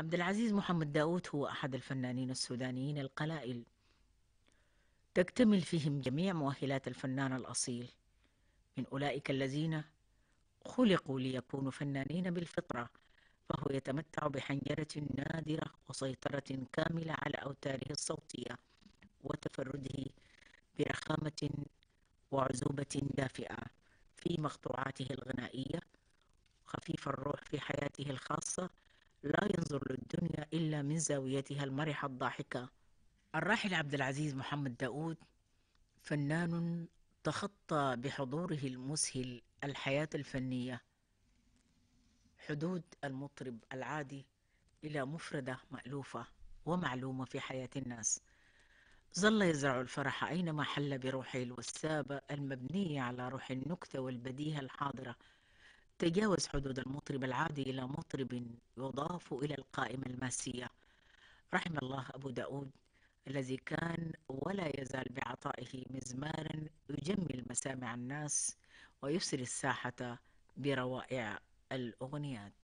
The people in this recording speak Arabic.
عبد العزيز محمد داود هو أحد الفنانين السودانيين القلائل. تكتمل فيهم جميع مؤهلات الفنان الأصيل. من أولئك الذين خلقوا ليكونوا فنانين بالفطرة فهو يتمتع بحنجرة نادرة وسيطرة كاملة على أوتاره الصوتية وتفرده برخامة وعزوبة دافئة في مقطوعاته الغنائية خفيف الروح في حياته الخاصة لا ينظر للدنيا إلا من زاويتها المرحة الضاحكة. الراحل عبد العزيز محمد داود فنان تخطى بحضوره المسهل الحياة الفنية. حدود المطرب العادي إلى مفردة مألوفة ومعلومة في حياة الناس. ظل يزرع الفرح أينما حل بروحه الوسابة المبنية على روح النكتة والبديهة الحاضرة. تجاوز حدود المطرب العادي إلى مطرب يضاف إلى القائمة الماسية. رحم الله أبو داود الذي كان ولا يزال بعطائه مزمارا يجمل مسامع الناس ويسري الساحة بروائع الأغنيات.